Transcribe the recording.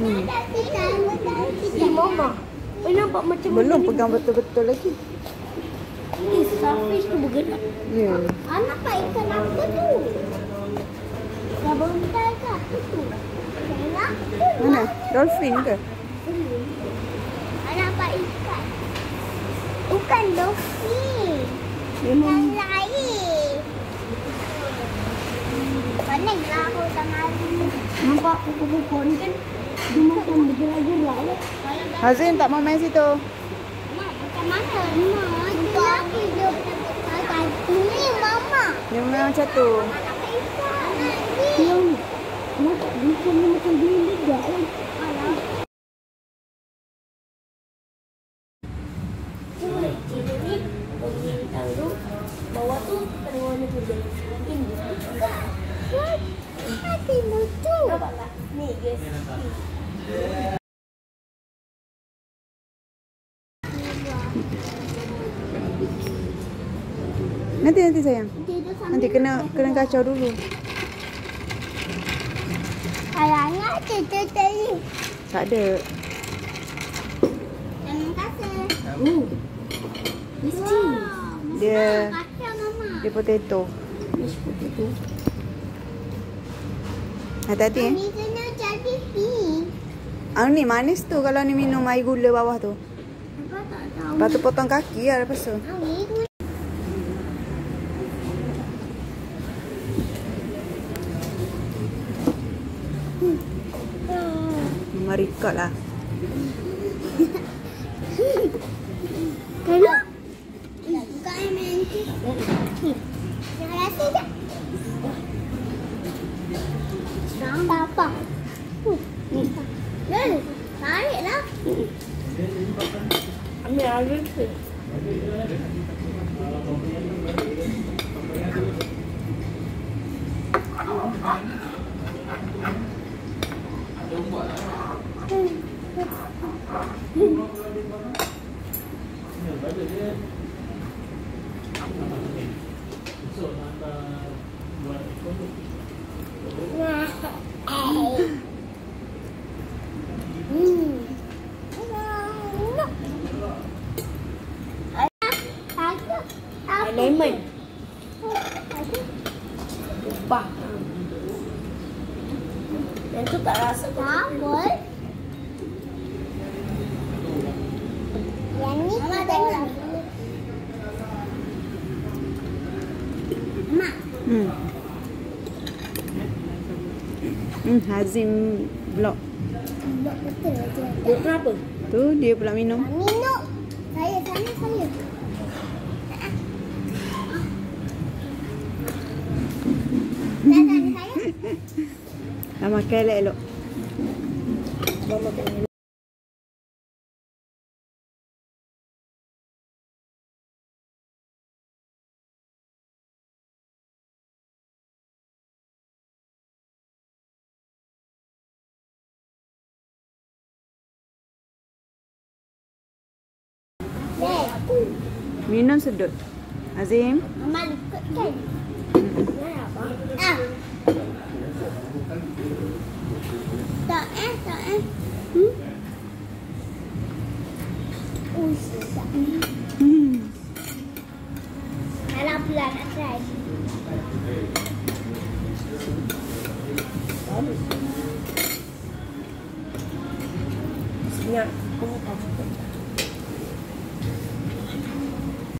Hmm. Ini mama. Eh, nampak macam Belum pegang betul-betul lagi. Eh, starfish tu bergerak. Ya. Ah, nampak ikan apa tu? Dah bentai ke apa tu? Ikan apa? Mana? Dolphin ke? Ah, nampak ikan. Bukan dolphin. Ikan Memang lain. Paninglah aku tak malu. Nampak kuku-kuku ni kan? Dia macam bergerak-gerak ya. Hazim tak mau main situ. Mak, macam mana? Mak, itu lagi dia. Mama. Dia memang macam tu. Yang ni macam kan? Bawah tu kena warna putih. Ini juga. Hati lucu. Nampak tak? Ni guys. Nanti nanti sayang. Nanti kena kena kacau dulu. Kayaknya tidur tadi. Tak ada. Terima kasih. Oh. Mesti. Dia dia potato. Mashed potato. Hati-hati eh. Kena pink. Ah ni manis tu kalau ni minum air gula bawah tu. Apa tak tahu. Lepas tu potong kaki lah lepas tu. Memang record lah. আমি আসবে 응. thấy mình Bà Đến chút tạo ra sức Đó, cuối Ừ. Ừ, hazim blok. Blok betul. Tu dia pula minum. நம்ம கேலையிலும் Minum sedut. Azim. Mama lipat kan? Ah. 早安，早安。嗯。Oei, ja. Mm. Ela pula atrás.